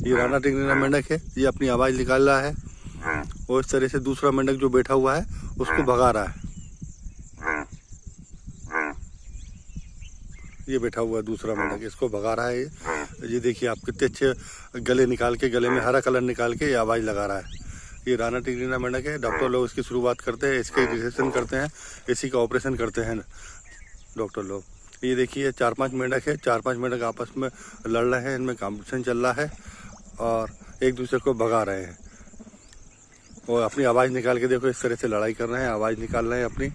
ये राणा टिंगरीना मेंढक है ये अपनी आवाज़ निकाल रहा है। और इस तरह से दूसरा मेंढक जो बैठा हुआ है उसको भगा रहा है। ये बैठा हुआ है दूसरा मेंढक इसको भगा रहा है ये। ये देखिए आप कितने अच्छे गले निकाल के गले में हरा कलर निकाल के ये आवाज़ लगा रहा है। ये राना टिंगरीना मेंढक है। डॉक्टर लोग इसकी शुरुआत करते हैं इसके रिसेप्शन करते हैं इसी का ऑपरेशन करते हैं डॉक्टर लोग। ये देखिए चार पाँच मेंढक है चार पाँच मेंढक आपस में लड़ रहे हैं इनमें कॉम्पिटिशन चल रहा है। और एक दूसरे को भगा रहे हैं। वो अपनी आवाज़ निकाल के देखो, इस तरह से लड़ाई कर रहे हैं, आवाज़ निकाल रहे हैं अपनी।